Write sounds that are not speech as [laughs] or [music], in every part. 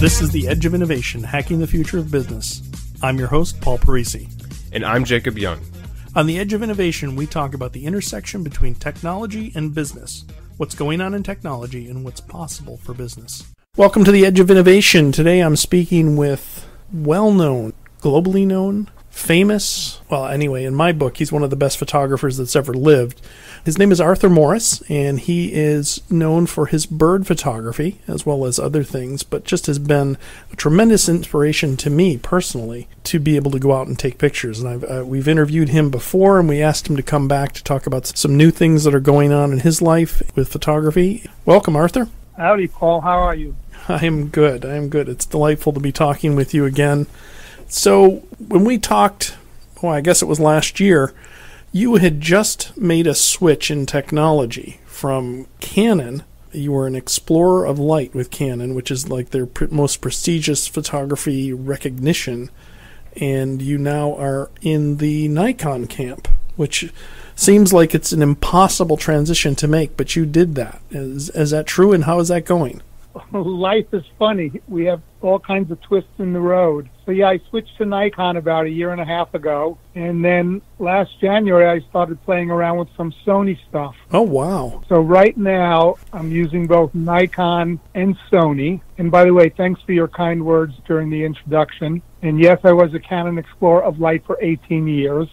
This is The Edge of Innovation Hacking the Future of Business. I'm your host, Paul Parisi. And I'm Jacob Young. On The Edge of Innovation, we talk about the intersection between technology and business, what's going on in technology, and what's possible for business. Welcome to The Edge of Innovation. Today I'm speaking with well known, globally known, famous, well, anyway, in my book, he's one of the best photographers that's ever lived. His name is Arthur Morris, and he is known for his bird photography as well as other things, but just has been a tremendous inspiration to me personally to be able to go out and take pictures. And I've, uh, we've interviewed him before, and we asked him to come back to talk about some new things that are going on in his life with photography. Welcome, Arthur. Howdy, Paul. How are you? I am good. I am good. It's delightful to be talking with you again. So, when we talked, well, I guess it was last year, you had just made a switch in technology from Canon. You were an explorer of light with Canon, which is like their pr- most prestigious photography recognition, and you now are in the Nikon camp, which seems like it's an impossible transition to make, but you did that. Is, is that true, and how is that going? [laughs] Life is funny. We have all kinds of twists in the road. So yeah, I switched to Nikon about a year and a half ago, and then last January I started playing around with some Sony stuff. Oh wow! So right now I'm using both Nikon and Sony. And by the way, thanks for your kind words during the introduction. And yes, I was a Canon Explorer of Light for 18 years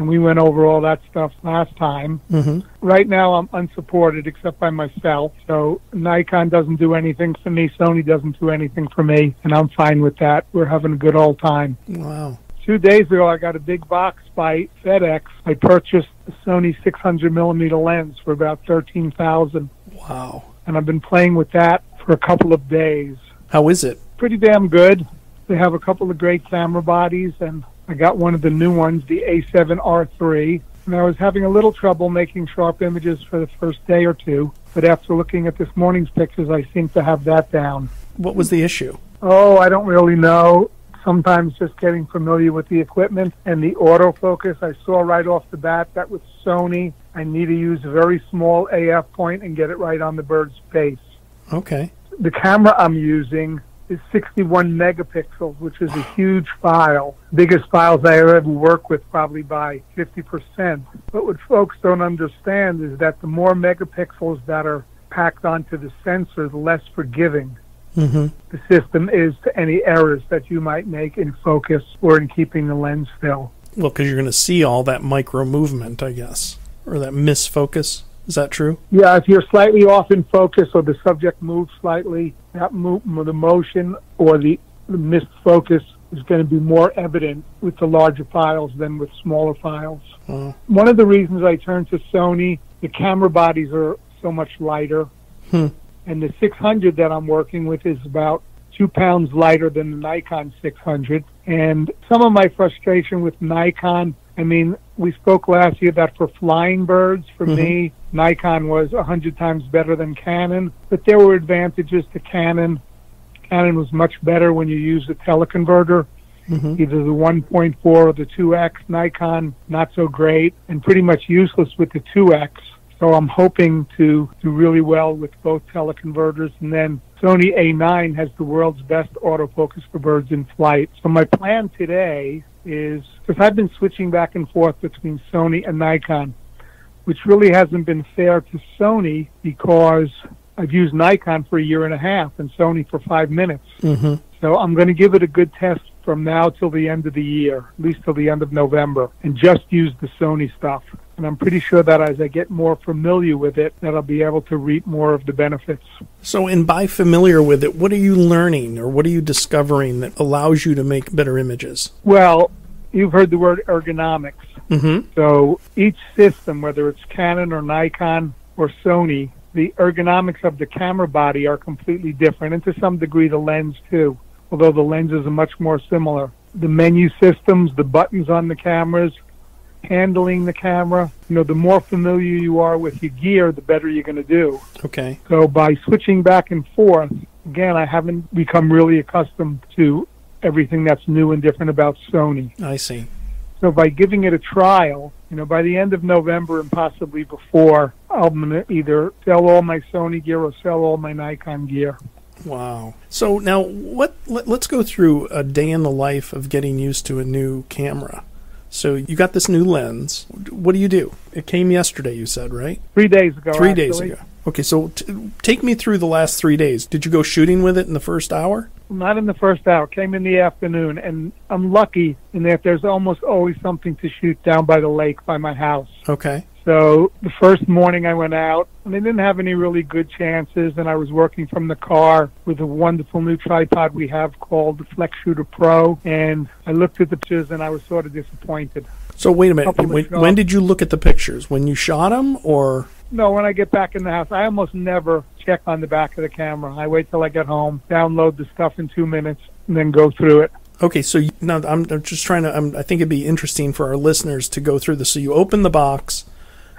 and we went over all that stuff last time. Mm-hmm. Right now, I'm unsupported except by myself. So Nikon doesn't do anything for me. Sony doesn't do anything for me, and I'm fine with that. We're having a good old time. Wow. Two days ago, I got a big box by FedEx. I purchased a Sony 600 millimeter lens for about thirteen thousand. Wow. And I've been playing with that for a couple of days. How is it? Pretty damn good. They have a couple of great camera bodies, and I got one of the new ones, the A7R3, and I was having a little trouble making sharp images for the first day or two. But after looking at this morning's pictures, I seem to have that down. What was the issue? Oh, I don't really know. Sometimes just getting familiar with the equipment and the autofocus. I saw right off the bat that with Sony, I need to use a very small AF point and get it right on the bird's face. Okay. The camera I'm using is 61 megapixels, which is a huge file. Biggest files I ever work with, probably by 50%. But what folks don't understand is that the more megapixels that are packed onto the sensor, the less forgiving mm-hmm. the system is to any errors that you might make in focus or in keeping the lens still. Well, because you're going to see all that micro movement, I guess, or that misfocus. Is that true? Yeah, if you're slightly off in focus or the subject moves slightly, that move, the motion or the, the missed focus is going to be more evident with the larger files than with smaller files. Oh. One of the reasons I turned to Sony, the camera bodies are so much lighter. Hmm. And the 600 that I'm working with is about two pounds lighter than the Nikon 600. And some of my frustration with Nikon, I mean, we spoke last year that for flying birds, for Mhm. me, Nikon was a hundred times better than Canon, but there were advantages to Canon. Canon was much better when you used a teleconverter, hmm either the 1.4 or the 2x. Nikon, not so great, and pretty much useless with the 2x. So I'm hoping to do really well with both teleconverters. And then Sony A9 has the world's best autofocus for birds in flight. So my plan today is, because I've been switching back and forth between Sony and Nikon, which really hasn't been fair to Sony because I've used Nikon for a year and a half and Sony for five minutes. hmm So I'm going to give it a good test from now till the end of the year, at least till the end of November, and just use the Sony stuff. And I'm pretty sure that as I get more familiar with it, that I'll be able to reap more of the benefits. So, in by familiar with it, what are you learning or what are you discovering that allows you to make better images? Well, you've heard the word ergonomics. Mm-hmm. So each system, whether it's Canon or Nikon or Sony, the ergonomics of the camera body are completely different, and to some degree the lens too, although the lenses are much more similar. The menu systems, the buttons on the cameras, handling the camera, you know, the more familiar you are with your gear, the better you're going to do. Okay. So by switching back and forth, again, I haven't become really accustomed to everything that's new and different about Sony. I see. So by giving it a trial, you know, by the end of November and possibly before, I'm going to either sell all my Sony gear or sell all my Nikon gear. Wow. So now, what? Let, us go through a day in the life of getting used to a new camera. So you got this new lens. What do you do? It came yesterday, you said, right? Three days ago. Three actually. days ago. Okay, so t- take me through the last three days. Did you go shooting with it in the first hour? Not in the first hour. Came in the afternoon, and I'm lucky in that there's almost always something to shoot down by the lake by my house. Okay. So the first morning I went out, and I didn't have any really good chances, and I was working from the car with a wonderful new tripod we have called the Flex Shooter Pro, and I looked at the pictures and I was sort of disappointed. So wait a minute. When, when did you look at the pictures? When you shot them, or No, when I get back in the house, I almost never check on the back of the camera. I wait till I get home, download the stuff in two minutes, and then go through it. okay? So you, now I'm, I'm just trying to. I'm, I think it'd be interesting for our listeners to go through this. So you open the box,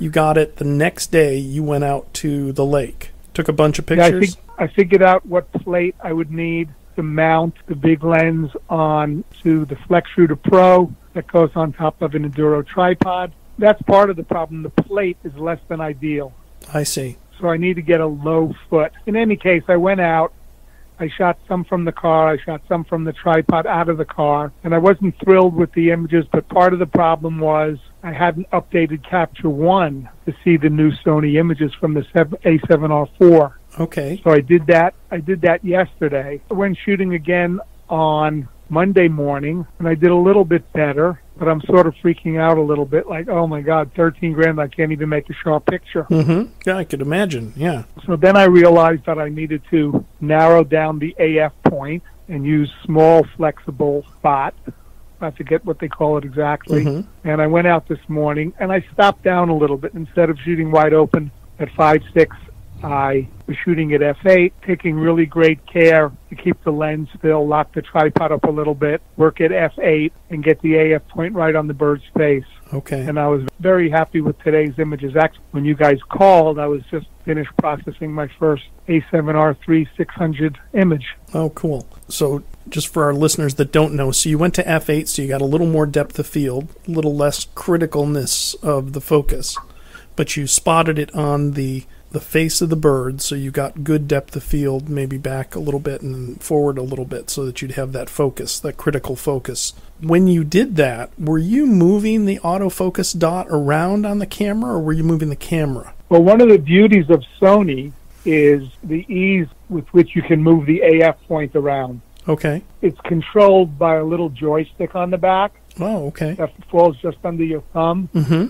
you got it. The next day, you went out to the lake, took a bunch of Yeah, I, pictures. I figured out what plate I would need to mount the big lens on to the Flex Shooter Pro that goes on top of an Induro tripod. That's part of the problem. The plate is less than ideal. I see. so I need to get a low foot. In any case, I went out. I shot some from the car. I shot some from the tripod out of the car, and I wasn't thrilled with the images. But part of the problem was I hadn't updated Capture One to see the new Sony images from the A7R4. Okay. So I did that. I did that yesterday. I went shooting again on Monday morning, and I did a little bit better. But I'm sort of freaking out a little bit, like, oh my God, 13 grand! I can't even make a sharp picture. Mm-hmm. Yeah, I could imagine. Yeah. So then I realized that I needed to narrow down the AF point and use small flexible spot. I forget what they call it exactly. Mhm. And I went out this morning and I stopped down a little bit. Instead of shooting wide open at five six, I was shooting at f8, taking really great care to keep the lens still, lock the tripod up a little bit, work at f8, and get the AF point right on the bird's face Okay. and I was very happy with today's images. Actually, when you guys called, I was just finished processing my first A7R3 600 image. Oh, cool. So, just for our listeners that don't know, so you went to f8, so you got a little more depth of field, a little less criticalness of the focus, but you spotted it on the the face of the bird, so you got good depth of field, maybe back a little bit and forward a little bit, so that you'd have that focus, that critical focus. When you did that, were you moving the autofocus dot around on the camera, or were you moving the camera? Well, one of the beauties of Sony is the ease with which you can move the AF point around. Okay. It's controlled by a little joystick on the back Oh, okay. that falls just under your thumb, Mm-hmm.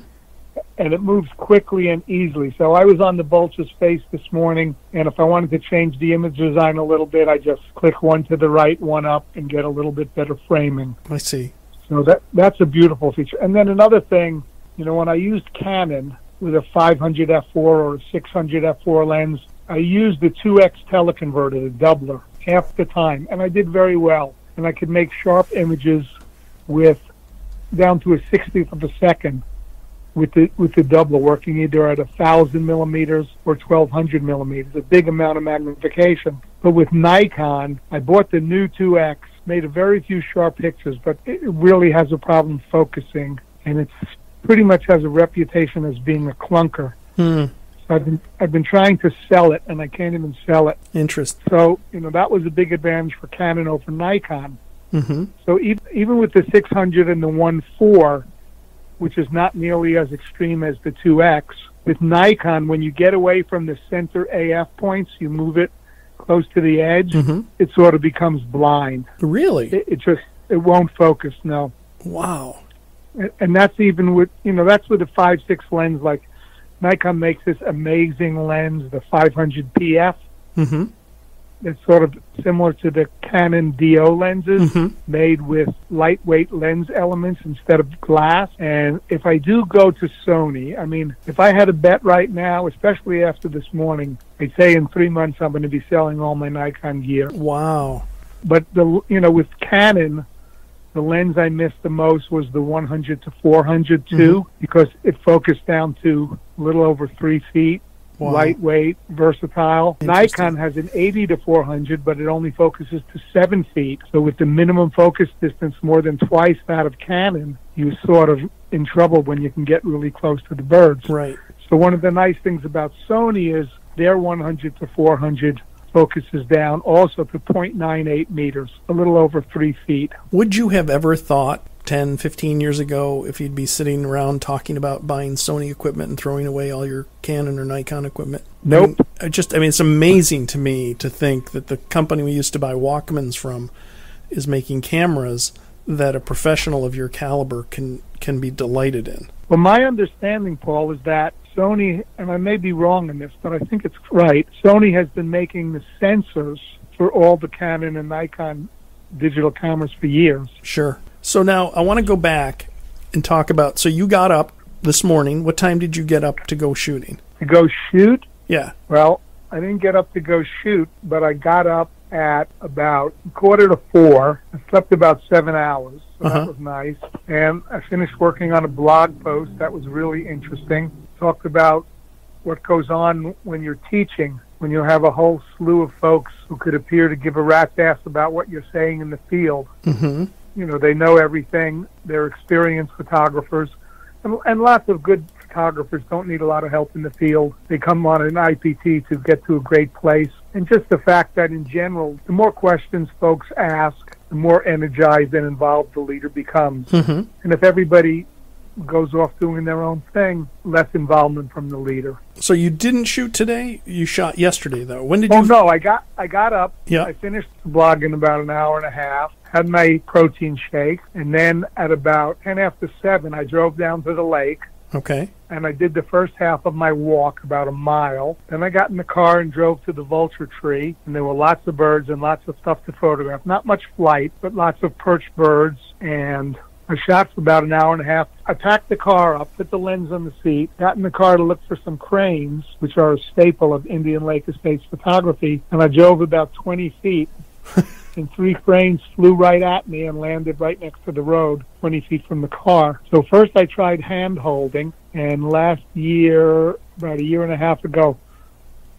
and it moves quickly and easily. So I was on the vulture's face this morning, and if I wanted to change the image design a little bit, I just click one to the right, one up, and get a little bit better framing. I see. So that that's a beautiful feature. And then another thing, you know, when I used Canon with a 500 f4 or a 600 f4 lens, I used the 2x teleconverter, the doubler, half the time, and I did very well. And I could make sharp images with down to a 60th of a second with the with the doubler working either at a thousand millimeters or 1200 millimeters, a big amount of magnification. But with Nikon, I bought the new 2x, made a very few sharp pictures, but it really has a problem focusing, and it's pretty much has a reputation as being a clunker. Hmm. So I've been I've been trying to sell it, and I can't even sell it. Interest. So you know that was a big advantage for Canon over Nikon. Mm-hmm. So e- even with the 600 and the 1.4, which is not nearly as extreme as the 2X, with Nikon, when you get away from the center AF points, you move it close to the edge, Mm-hmm. it sort of becomes blind. Really? It, it just it won't focus. No, Wow. And, and that's even with you know that's with a five six lens. Like Nikon makes this amazing lens, the 500 PF. Mm-hmm. It's sort of similar to the Canon DO lenses. Mm-hmm. made with lightweight lens elements instead of glass. And if I do go to Sony, I mean, if I had a bet right now, especially after this morning, I'd say in three months I'm going to be selling all my Nikon gear. Wow. But the you know with Canon, the lens I missed the most was the 100 to 400 too, mm-hmm. because it focused down to a little over three feet. Wow. Lightweight, versatile. Nikon has an 80 to 400, but it only focuses to seven feet. So with the minimum focus distance more than twice that of Canon, you're sort of in trouble when you can get really close to the birds. Right. So one of the nice things about Sony is their 100 to 400 focuses down also to 0.98 meters, a little over three feet. Would you have ever thought 10, 15 years ago if you'd be sitting around talking about buying Sony equipment and throwing away all your Canon or Nikon equipment? Nope. I, mean, just, I mean, it's amazing to me to think that the company we used to buy Walkmans from is making cameras that a professional of your caliber can can be delighted in. Well, my understanding, Paul, is that Sony, and I may be wrong in this, but I think it's right. Sony has been making the sensors for all the Canon and Nikon digital cameras for years. Sure. So now I want to go back and talk about. So you got up this morning. What time did you get up to go shooting? To go shoot? Yeah. Well, I didn't get up to go shoot, but I got up at about quarter to four. I slept about seven hours, so Uh-huh. that was nice. And I finished working on a blog post that was really interesting. Talked about what goes on when you're teaching, when you have a whole slew of folks who could appear to give a rat's ass about what you're saying in the field. Mm-hmm. You know, they know everything. They're experienced photographers, and, and lots of good photographers don't need a lot of help in the field. They come on an IPT to get to a great place. And just the fact that in general, the more questions folks ask, the more energized and involved the leader becomes. Mm-hmm. And if everybody goes off doing their own thing, less involvement from the leader. So you didn't shoot today. You shot yesterday, though. When did Oh you? no, I got I got up. Yeah. I finished the blog in about an hour and a half. Had my protein shake, and then at about ten after seven, I drove down to the lake. Okay. and I did the first half of my walk, about a mile. Then I got in the car and drove to the vulture tree, and there were lots of birds and lots of stuff to photograph. Not much flight, but lots of perched birds, and I shot for about an hour and a half. I packed the car up, put the lens on the seat, got in the car to look for some cranes, which are a staple of Indian Lake Estates photography, and I drove about 20 feet. [laughs] and three cranes flew right at me and landed right next to the road, 20 feet from the car. So first I tried hand holding, and last year, about a year and a half ago,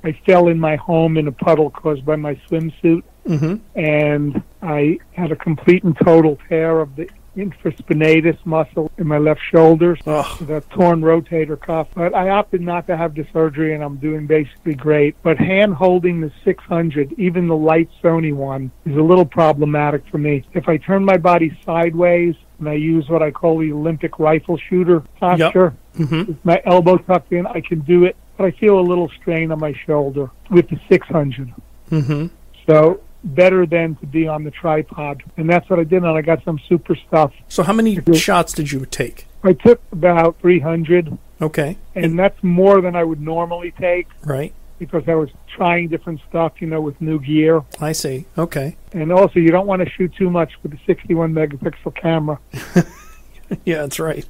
I fell in my home in a puddle caused by my swimsuit, Mm-hmm. and I had a complete and total tear of the infraspinatus muscle in my left shoulder, Oh, the torn rotator cuff. But I opted not to have the surgery, and I'm doing basically great. But hand holding the 600, even the light Sony one, is a little problematic for me. If I turn my body sideways and I use what I call the Olympic rifle shooter posture, mm-hmm. with my elbow tucked in, I can do it. But I feel a little strain on my shoulder with the 600. Mm-hmm. So better than to be on the tripod. And that's what I did, and I got some super stuff. So how many shots did you take? I took about 300, Okay. and that's more than I would normally take Right. because I was trying different stuff, you know, with new gear. I see. Okay. And also, you don't want to shoot too much with a 61 megapixel camera. [laughs] Yeah, that's right.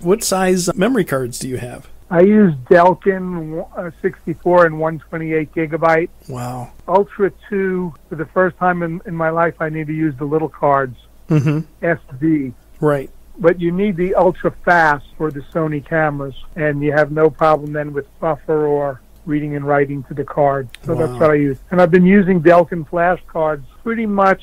What size memory cards do you have? I use Delkin uh, 64 and 128 gigabyte. Wow. Ultra 2, for the first time in, in my life, I need to use the little cards, Mm-hmm. SD. Right. but you need the ultra fast for the Sony cameras, and you have no problem then with buffer or reading and writing to the card. So Wow. that's what I use. And I've been using Delkin flash cards pretty much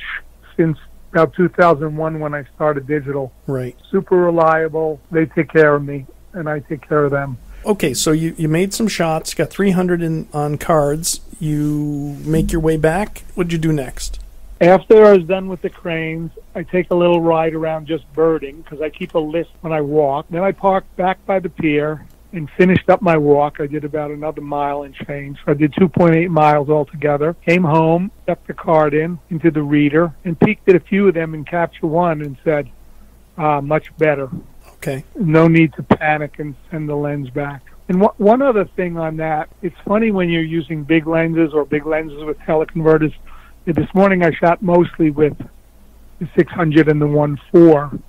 since about 2001 when I started digital. Right. Super reliable. They take care of me, and I take care of them. Okay, so you, you made some shots, got 300 in, on cards. You make your way back. What'd you do next? After I was done with the cranes, I take a little ride around just birding because I keep a list when I walk. Then I parked back by the pier and finished up my walk. I did about another mile and change. So I did 2.8 miles altogether. Came home, stuck the card in into the reader, and peeked at a few of them and Capture One and said, ah, much better. Okay. No need to panic and send the lens back. And wh- one other thing on that, it's funny when you're using big lenses or big lenses with teleconverters. This morning I shot mostly with the 600 and the 1.4, but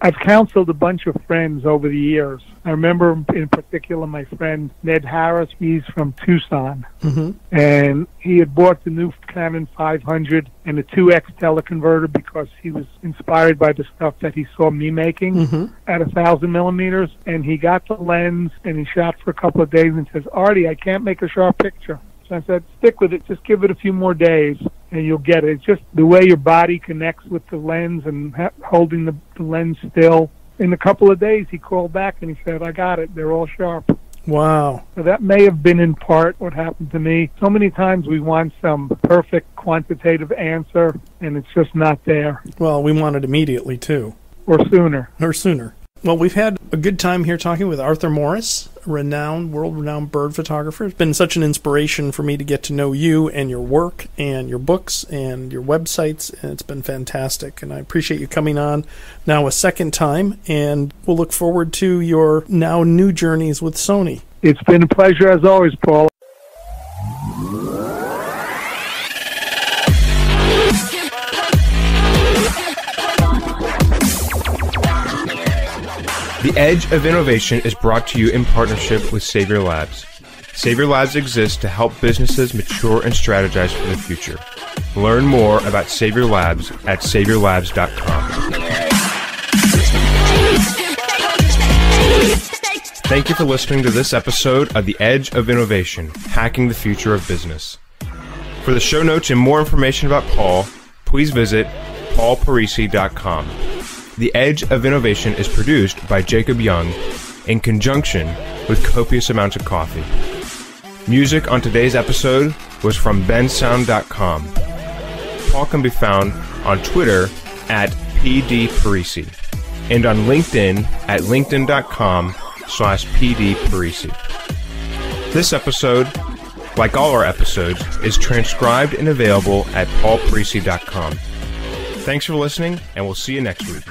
I've counseled a bunch of friends over the years. I remember in particular my friend Ned Harris. He's from Tucson, Mm-hmm. and he had bought the new Canon 500 and a 2X teleconverter because he was inspired by the stuff that he saw me making Mm-hmm. at a thousand millimeters. And he got the lens and he shot for a couple of days and says, "Artie, I can't make a sharp picture." So I said, "Stick with it. Just give it a few more days, and you'll get it." It's just the way your body connects with the lens and ha- holding the, the lens still. In a couple of days, he called back and he said, "I got it. They're all sharp." Wow. So that may have been in part what happened to me. So many times we want some perfect quantitative answer, and it's just not there, Well, we want it immediately, too, or sooner. or sooner. Well, we've had a good time here talking with Arthur Morris, renowned, world renowned bird photographer. It's been such an inspiration for me to get to know you and your work and your books and your websites, and it's been fantastic. And I appreciate you coming on now a second time, and we'll look forward to your now new journeys with Sony. It's been a pleasure as always, Paul. The Edge of Innovation is brought to you in partnership with Savior Labs. Savior Labs exists to help businesses mature and strategize for the future. Learn more about Savior Labs at saviorlabs.com. Thank you for listening to this episode of The Edge of Innovation Hacking the Future of Business. For the show notes and more information about Paul, please visit paulparisi.com. The Edge of Innovation is produced by Jacob Young in conjunction with copious amounts of coffee. Music on today's episode was from bensound.com. Paul can be found on Twitter at pdparisi and on LinkedIn at linkedin.com slash pdparisi. This episode, like all our episodes, is transcribed and available at paulparisi.com. Thanks for listening, and we'll see you next week.